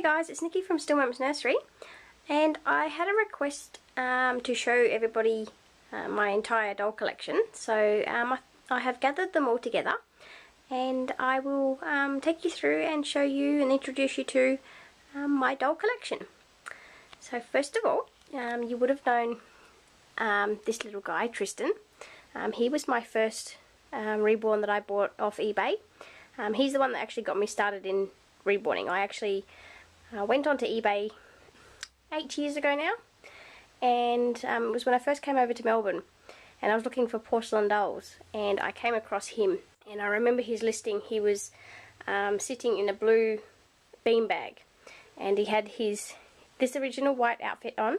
Hey guys, it's Nikki from Still Moments Nursery and I had a request um, to show everybody uh, my entire doll collection so um, I, I, have gathered them all together and I will um, take you through and show you and introduce you to um, my doll collection. So first of all, um, you would have known um, this little guy, Tristan. he was my first reborn that I bought off eBay. he's the one that actually got me started in reborning. I actually I went onto eBay eight years ago now and um, it was when I first came over to Melbourne and I was looking for porcelain dolls and I came across him and I remember his listing. He was um, sitting in a blue beanbag and he had his this original white outfit on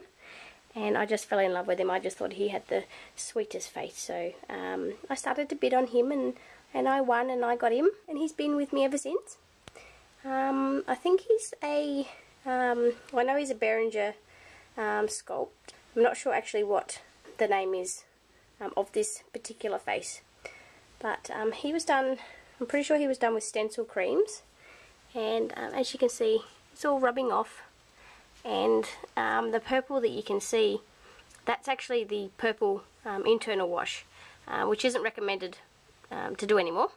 and I just fell in love with him. I just thought he had the sweetest face. So um, I started to bid on him and and I won and I got him and he's been with me ever since um, I think he's a, um, well, I know he's a Berenguer um, sculpt. I'm not sure actually what the name is um, of this particular face. But um, he was done, I'm pretty sure he was done with stencil creams. And um, as you can see, it's all rubbing off. And the purple that you can see, that's actually the purple internal wash, uh, which isn't recommended to do anymore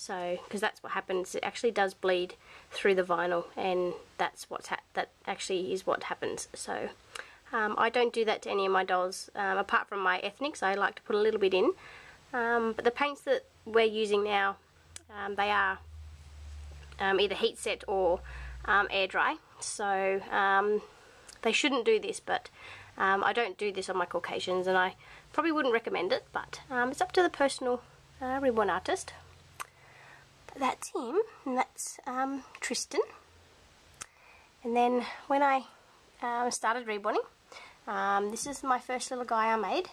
so because that's what happens it actually does bleed through the vinyl and that's what's that actually is what happens. So um, I don't do that to any of my dolls um, apart from my ethnics I like to put a little bit in. Um, but the paints that we're using now um, they are um, either heat set or um, air dry. So they shouldn't do this but I don't do this on my Caucasians and I probably wouldn't recommend it but it's up to the personal uh, reborn artist that's him, and that's um, Tristan. And then when I um, started reborning, um, this is my first little guy I made,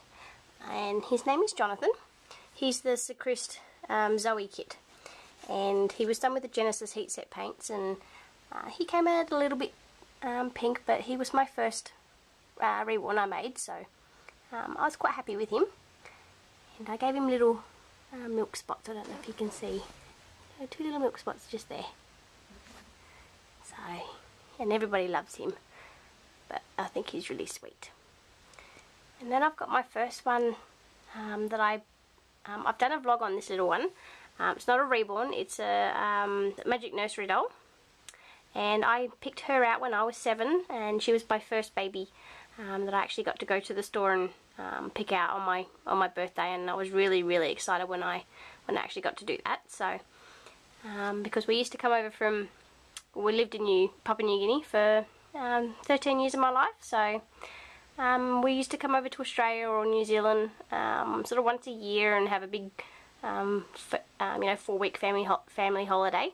and his name is Jonathan. He's the Sir um, Zoe kit, and he was done with the Genesis heat set paints, and uh, he came out a little bit um, pink, but he was my first uh, reborn I made, so um, I was quite happy with him. And I gave him little uh, milk spots, I don't know if you can see two little milk spots just there. So, and everybody loves him. But I think he's really sweet. And then I've got my first one um, that I, um, I've done a vlog on this little one. Um, it's not a reborn, it's a um, Magic Nursery doll. And I picked her out when I was seven and she was my first baby um, that I actually got to go to the store and um, pick out on my on my birthday and I was really really excited when I when I actually got to do that so um, because we used to come over from, we lived in New, Papua New Guinea for um, 13 years of my life, so um, we used to come over to Australia or New Zealand um, sort of once a year and have a big, um, um, you know, four week family, ho family holiday.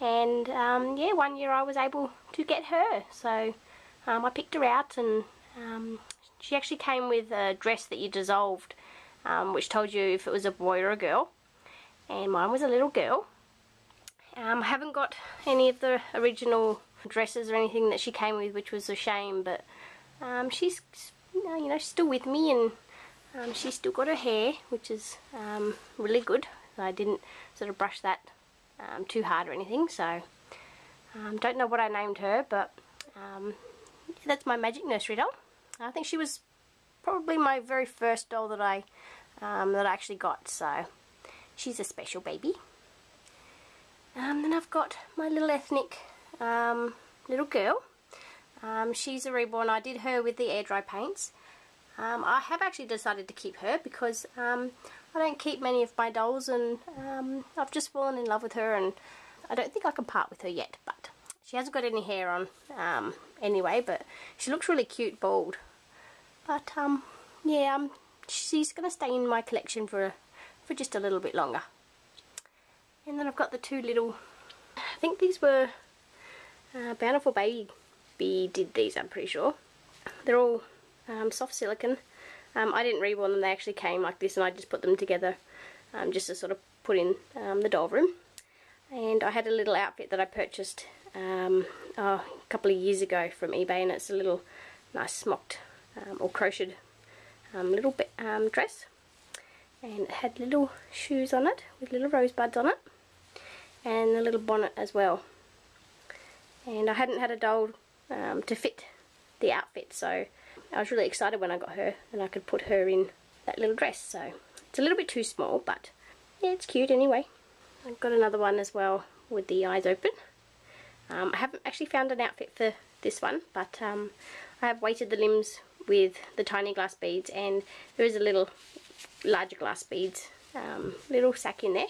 And yeah, one year I was able to get her, so I picked her out and she actually came with a dress that you dissolved, which told you if it was a boy or a girl. And mine was a little girl, um, I haven't got any of the original dresses or anything that she came with, which was a shame, but um, she's, you know, still with me and um, she's still got her hair, which is um, really good. I didn't sort of brush that um, too hard or anything, so um, don't know what I named her, but that's my Magic Nursery doll. I think she was probably my very first doll that I that I actually got, so she's a special baby. Um, then I've got my little ethnic um, little girl. Um, she's a reborn. I did her with the air dry paints. Um, I have actually decided to keep her because um, I don't keep many of my dolls and um, I've just fallen in love with her and I don't think I can part with her yet but she hasn't got any hair on anyway but she looks really cute bald but yeah she's going to stay in my collection for, for just a little bit longer. And then I've got the two little, I think these were uh, Bountiful Baby did these, I'm pretty sure. They're all um, soft silicone. Um, I didn't reborn them, they actually came like this and I just put them together um, just to sort of put in um, the doll room. And I had a little outfit that I purchased oh, a couple of years ago from eBay and it's a little nice smocked um, or crocheted little dress. And it had little shoes on it with little rosebuds on it and a little bonnet as well and I hadn't had a doll um, to fit the outfit so I was really excited when I got her and I could put her in that little dress so it's a little bit too small but yeah it's cute anyway. I've got another one as well with the eyes open. Um, I haven't actually found an outfit for this one but um, I have weighted the limbs with the tiny glass beads and there is a little larger glass beads um, little sack in there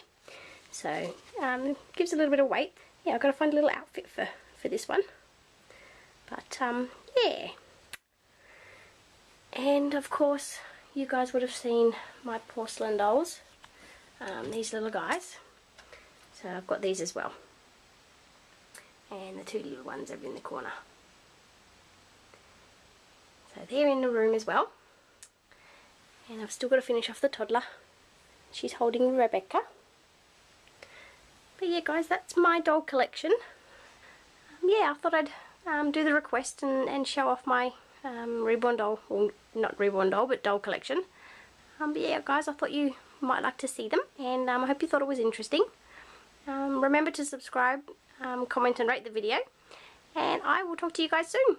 so um, gives a little bit of weight. Yeah I've got to find a little outfit for for this one. But um, yeah. And of course you guys would have seen my porcelain dolls. Um, these little guys. So I've got these as well. And the two little ones over in the corner. So they're in the room as well. And I've still got to finish off the toddler. She's holding Rebecca but yeah guys that's my doll collection um, yeah I thought I'd um, do the request and, and show off my um, reborn doll, well not reborn doll but doll collection. Um, but yeah guys I thought you might like to see them and um, I hope you thought it was interesting. Um, remember to subscribe, comment and rate the video and I will talk to you guys soon.